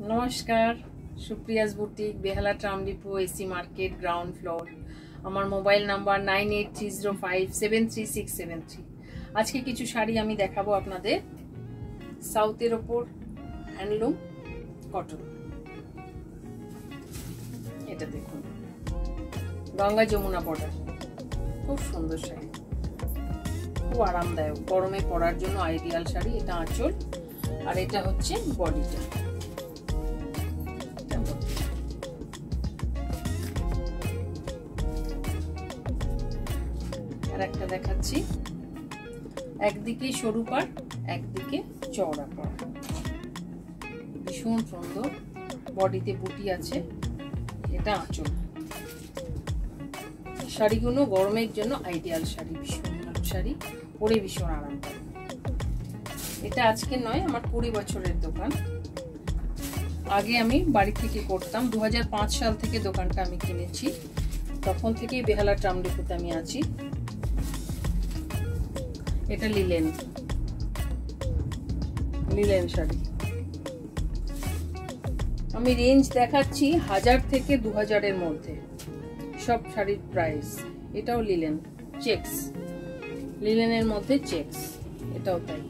নমস্কার, Supriya's boutique, Behala tram depot AC market, ground floor. আমার mobile number nine eight three zero five seven three six seven three. আজকে কিছু শাড়ি আমি দেখাবো আপনাদের। সাউথের ওপর হ্যান্ডলুম, কটন। এটা দেখুন। গঙ্গা যমুনা বর্ডার। খুব সুন্দর শাড়ি। খুব আরামদায়ক। গরমে পরার জন্য আইডিয়াল শাড়ি। এটা আঁচল। আর এটা হচ্ছে বডিটা। আর একটা দেখাচ্ছি। একদিকে সরু পাড়, একদিকে চওড়া পাড়। ভীষণ সুন্দর। বডিতে বুটি আছে। এটা আঁচল। শাড়িগুলো গরমের জন্য আইডিয়াল শাড়ি, ভীষণ শাড়ি। পরে ভীষণ আরাম এটা আজকে নয়, আমার কুড়ি বছরের দোকান। আগে আমি বাড়ি থেকে করতাম দু হাজার পাঁচ সাল থেকে দোকানটা আমি কিনেছি। তখন থেকেই বেহালা ট্রামডিপুতে আমি আছি। এটা লিলেন। লিলেন শাড়ি। আমি রেঞ্জ দেখাচ্ছি হাজার থেকে দু হাজারের মধ্যে। সব শাড়ির প্রাইস এটাও লিলেন। চেক্স লিলেনের মধ্যে চেক্স এটাও তাই।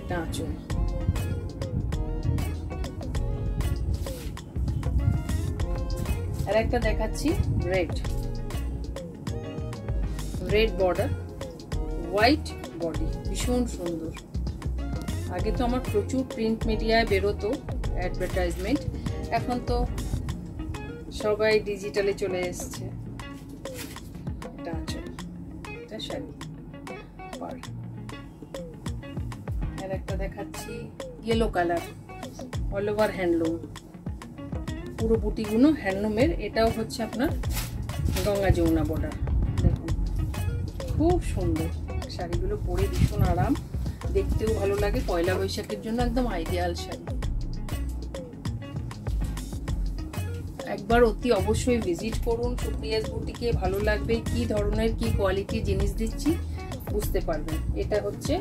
এটা আঁচল। আর একটা দেখাচ্ছি red red border white body, ভীষণ সুন্দর। আগে তো আমার প্রচুর প্রিন্ট মিডিয়ায় বেরোতো অ্যাডভার্টাইজমেন্ট এখন তো সবাই ডিজিটালে চলে এসছে। এটা এটা শাড়ি আর একটা দেখাচ্ছি yellow colour all over handloom পুরো বুটিগুলো হ্যান্ডলুমের এটাও হচ্ছে আপনার গঙ্গা যমুনা বর্ডার দেখুন, খুব সুন্দর। শাড়িগুলো পরে ভীষণ আরাম। দেখতেও ভালো লাগে, পয়লা বৈশাখের জন্য একদম আইডিয়াল শাড়ি। একবার অতি অবশ্যই ভিজিট করুন সুপ্রিয়াস বুটিকে ভালো লাগবে, কি ধরনের, কি কোয়ালিটি জিনিস দিচ্ছি, বুঝতে পারবেন। এটা হচ্ছে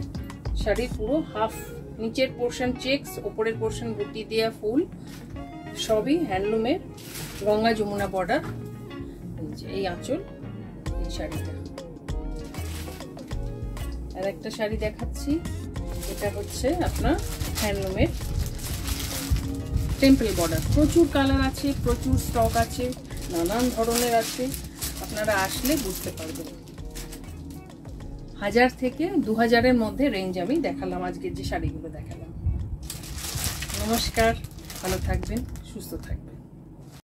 শাড়ির পুরো হাফ নিচের পোর্শন চেক্স ওপরের পোর্শন বুটি দেওয়া ফুল, সবই হ্যান্ডলুমের গঙ্গা যমুনা বর্ডার এই আঁচল, এই শাড়িটা। আর একটা শাড়ি দেখাচ্ছি। এটা হচ্ছে আপনার হ্যান্ডলুমের টেম্পল বর্ডার। প্রচুর কালার আছে, প্রচুর স্টক আছে, নানান ধরনের আছে। আপনারা আসলে বুঝতে পারবেন। হাজার থেকে দু হাজারের মধ্যে রেঞ্জ আমি দেখালাম, আজকে যে শাড়িগুলো দেখালাম। নমস্কার, ভালো থাকবেন, সুস্থ থাকবেন।